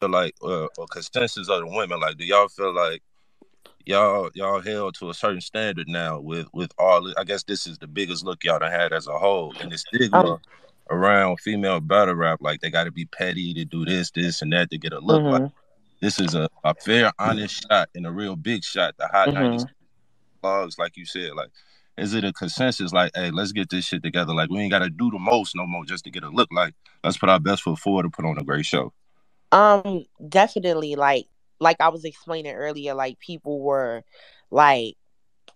feel like uh, a consensus of the women? Like, do y'all feel like y'all y'all held to a certain standard now with with all? I guess this is the biggest look y'all done had as a whole, and the stigma um, around female battle rap, like they got to be petty to do this, this, and that to get a look. Mm-hmm. Like this is a, a fair, honest shot and a real big shot. The hot mm-hmm. 90s logs, like you said, like is it a consensus like, hey, let's get this shit together? Like we ain't gotta do the most no more just to get a look like let's put our best foot forward to put on a great show. Um, definitely like like I was explaining earlier, like people were like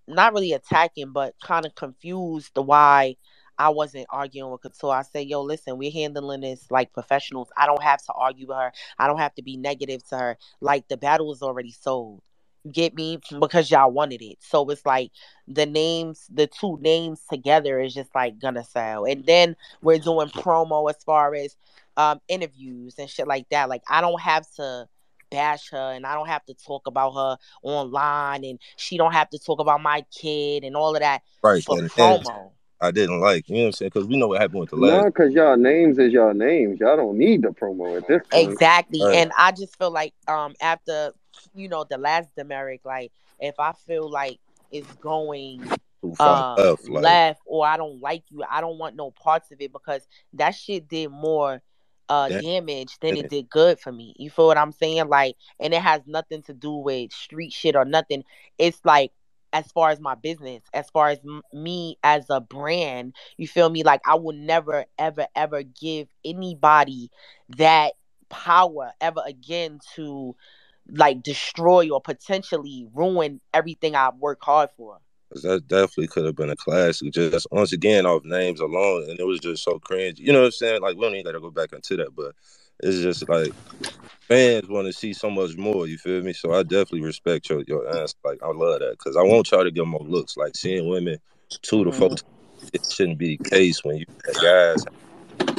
not really attacking, but kind of confused why I wasn't arguing with Couture. I said, yo, listen, we're handling this like professionals. I don't have to argue with her. I don't have to be negative to her. Like the battle is already sold get me because y'all wanted it so it's like the names the two names together is just like gonna sell and then we're doing promo as far as um interviews and shit like that like i don't have to bash her and i don't have to talk about her online and she don't have to talk about my kid and all of that right for promo I didn't like. You know what I'm saying? Because we know what happened with the last. No, because y'all names is y'all names. Y'all don't need the promo at this point. Exactly, right. and I just feel like um after you know the last Demeric, like if I feel like it's going uh, left, like. left or I don't like you, I don't want no parts of it because that shit did more uh damage than it did good for me. You feel what I'm saying? Like, and it has nothing to do with street shit or nothing. It's like as far as my business, as far as m- me as a brand, you feel me? Like I will never, ever, ever give anybody that power ever again to like destroy or potentially ruin everything I work hard for. That definitely could have been a classic. Just once again off names alone, and it was just so cringe. You know what I'm saying? Like we don't even gotta go back into that, but it's just like fans want to see so much more. You feel me? So I definitely respect your your answer. Like I love that because I won't try to get more looks. Like seeing women two to 4 mm-hmm. it shouldn't be the case when you guys.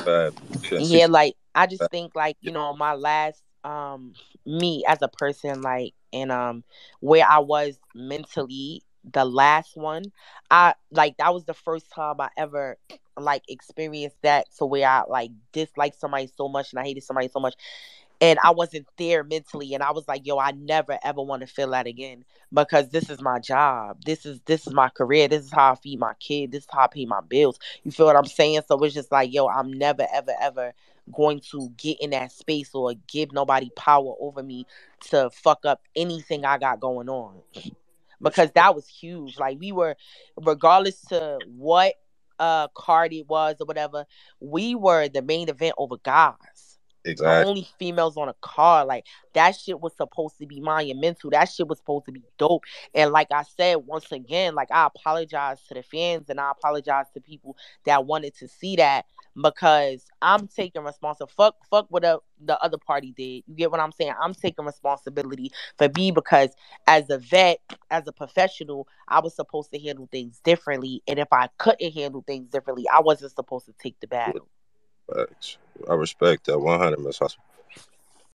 Five, yeah, like I just think like you know my last um me as a person like and um where I was mentally the last one I like that was the first time I ever like experienced that so where I like disliked somebody so much and I hated somebody so much. And I wasn't there mentally and I was like yo I never ever want to feel that again because this is my job. This is this is my career. This is how I feed my kid. This is how I pay my bills. You feel what I'm saying? So it's just like yo I'm never ever ever going to get in that space or give nobody power over me to fuck up anything I got going on. Because that was huge. Like we were, regardless to what uh card it was or whatever, we were the main event over guys. Exactly. Only females on a car. Like that shit was supposed to be monumental. That shit was supposed to be dope. And like I said, once again, like I apologize to the fans and I apologize to people that wanted to see that because I'm taking responsibility. Fuck, fuck what the, the other party did. You get what I'm saying? I'm taking responsibility for me because as a vet, as a professional, I was supposed to handle things differently. And if I couldn't handle things differently, I wasn't supposed to take the battle. I respect that 100, Miss Hustle.